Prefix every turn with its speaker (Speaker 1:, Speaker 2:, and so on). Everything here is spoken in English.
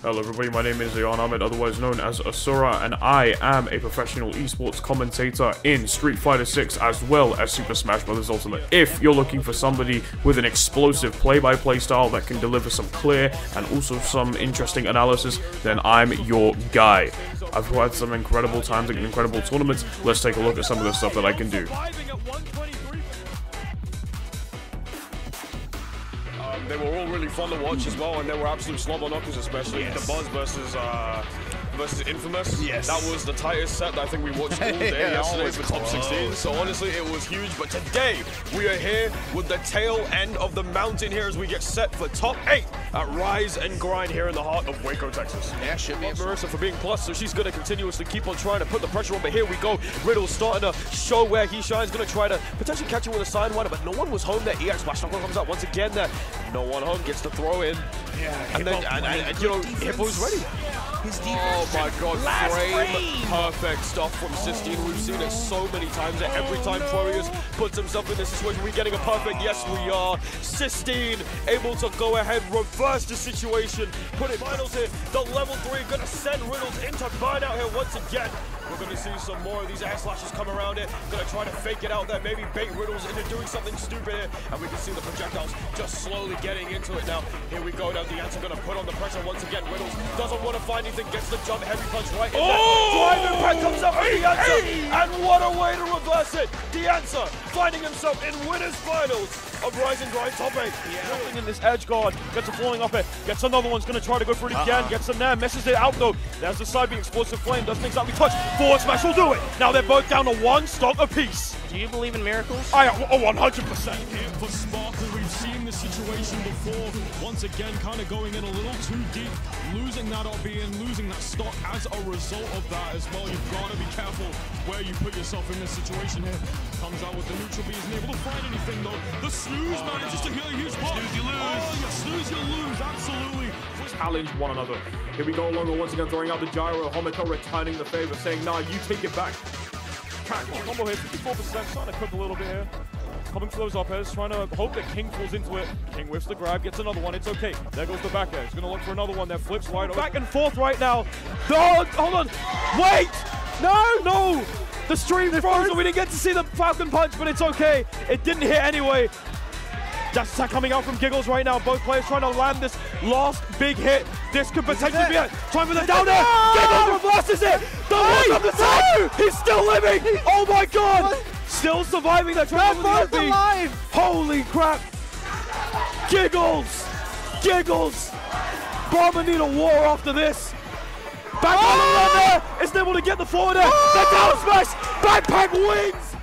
Speaker 1: Hello everybody, my name is Ayan Ahmed, otherwise known as Asura, and I am a professional esports commentator in Street Fighter 6 as well as Super Smash Bros. Ultimate. If you're looking for somebody with an explosive play-by-play style that can deliver some clear and also some interesting analysis, then I'm your guy. I've had some incredible times in incredible tournaments. Let's take a look at some of the stuff that I can do.
Speaker 2: They were all really fun to watch as well, and they were absolute slobber knockers, especially
Speaker 3: Yes.
Speaker 2: the Buzz versus uh, versus Infamous.
Speaker 3: Yes.
Speaker 2: that was the tightest set that I think we watched all day
Speaker 3: Yeah,
Speaker 2: yesterday for top 16. So honestly, it was huge. But today we are here with the tail end of the mountain here as we get set for top eight at Rise and Grind here in the heart of Waco, Texas.
Speaker 3: Yeah, should be.
Speaker 2: Marisa for being plus, so she's going to continuously keep on trying to put the pressure on. But here we go. Riddle's starting to show where he shines. Going to try to potentially catch him with a sidewinder, but no one was home there. EX Smash comes out once again there. No one home gets the throw in.
Speaker 3: Yeah,
Speaker 2: And then, and, and, and, you know. Hippo's ready.
Speaker 3: His
Speaker 2: Oh
Speaker 3: defense.
Speaker 2: my god,
Speaker 3: Last
Speaker 2: frame, perfect stuff from Sistine. We've seen it so many times that every time Furious puts himself in this situation, we're getting a perfect. Yes, we are. Sistine able to go ahead, reverse the situation, put it finals here. The level three gonna send Riddles into burnout here once again. We're gonna see some more of these air slashes come around it. Gonna try to fake it out there, maybe bait Riddles into doing something stupid here. And we can see the projectiles just slowly getting into it now. Here we go now. The answer gonna put on the pressure once again. Riddles doesn't want to find anything, gets the jump, heavy punch right in there. Oh! Driving back comes up with the answer. And what a way to reverse it. The answer finding himself in winners finals of Rise and Grind top eight. Nothing in this edge guard. Gets a falling up it. Gets another one's gonna try to go for it again. Uh-huh. Gets him there. Messes it out though. There's the side being explosive flame. Doesn't exactly touch. Forward smash will do it. Now they're both down to one stock apiece.
Speaker 4: Do you believe in miracles?
Speaker 2: I oh, 100%.
Speaker 5: Here for Sparkle, we've seen this situation before. Once again, kind of going in a little too deep, losing that RB and losing that stock as a result of that as well. You've got to be careful where you put yourself in this situation here. Comes out with the neutral B, isn't able to find anything though. The snooze manages to heal a huge block.
Speaker 4: Snooze, you lose.
Speaker 5: Oh, you snooze, you lose, absolutely.
Speaker 1: challenge one another. Here we go, Longo once again throwing out the gyro. Homiko returning the favor, saying, nah, you take it back.
Speaker 2: Combo here, 54%, starting to cook a little bit here. Coming for those up airs, trying to hope that King falls into it. King whiffs the grab, gets another one. It's okay. There goes the back air. He's going to look for another one. There flips wide. Back and forth right now. No, hold on. Wait. No, no. The stream froze, we didn't get to see the Falcon punch, but it's okay. It didn't hit anyway. Dash uh, attack coming out from Giggles right now. Both players trying to land this last big hit. This could potentially be it. Time for the down air. Giggles reverses it. The one on the top. He's still living. Oh my god. Still surviving that triple
Speaker 4: both
Speaker 2: the
Speaker 4: alive.
Speaker 2: Holy crap. Giggles. Giggles. Barber need a war after this. Back on the run there. Isn't able to get the forward there. The down smash. Backpack wins.